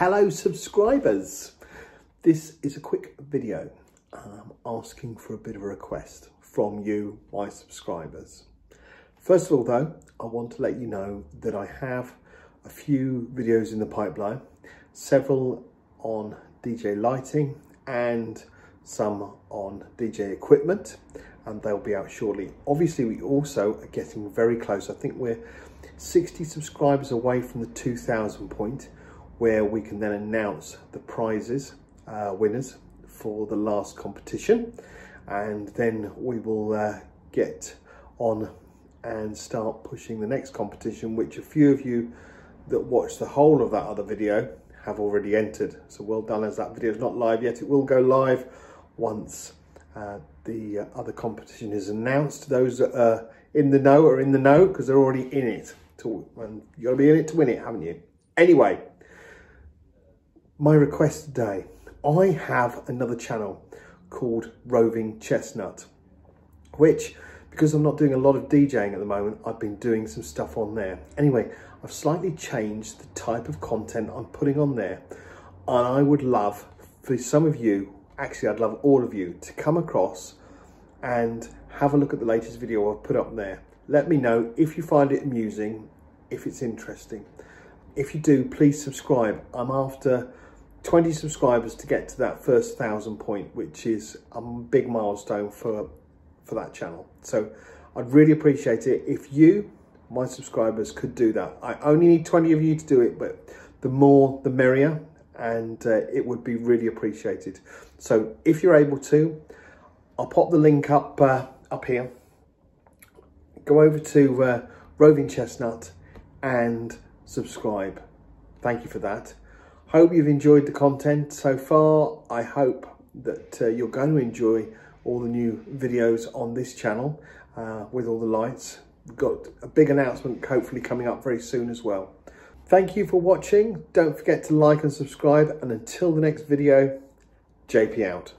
Hello subscribers. This is a quick video um, asking for a bit of a request from you, my subscribers. First of all though, I want to let you know that I have a few videos in the pipeline, several on DJ lighting and some on DJ equipment and they'll be out shortly. Obviously we also are getting very close. I think we're 60 subscribers away from the 2000 point where we can then announce the prizes, uh, winners for the last competition. And then we will uh, get on and start pushing the next competition, which a few of you that watched the whole of that other video have already entered. So well done as that video is not live yet. It will go live once uh, the other competition is announced. Those that are in the know are in the know because they're already in it. To, and you got to be in it to win it, haven't you? Anyway, my request today, I have another channel called Roving Chestnut, which, because I'm not doing a lot of DJing at the moment, I've been doing some stuff on there. Anyway, I've slightly changed the type of content I'm putting on there. And I would love for some of you, actually I'd love all of you, to come across and have a look at the latest video I've put up there. Let me know if you find it amusing, if it's interesting. If you do, please subscribe. I'm after 20 subscribers to get to that first thousand point, which is a big milestone for, for that channel. So I'd really appreciate it if you, my subscribers, could do that. I only need 20 of you to do it, but the more, the merrier, and uh, it would be really appreciated. So if you're able to, I'll pop the link up uh, up here. Go over to uh, Roving Chestnut and subscribe. Thank you for that. Hope you've enjoyed the content so far. I hope that uh, you're going to enjoy all the new videos on this channel uh, with all the lights. We've got a big announcement hopefully coming up very soon as well. Thank you for watching. Don't forget to like and subscribe. And until the next video, JP out.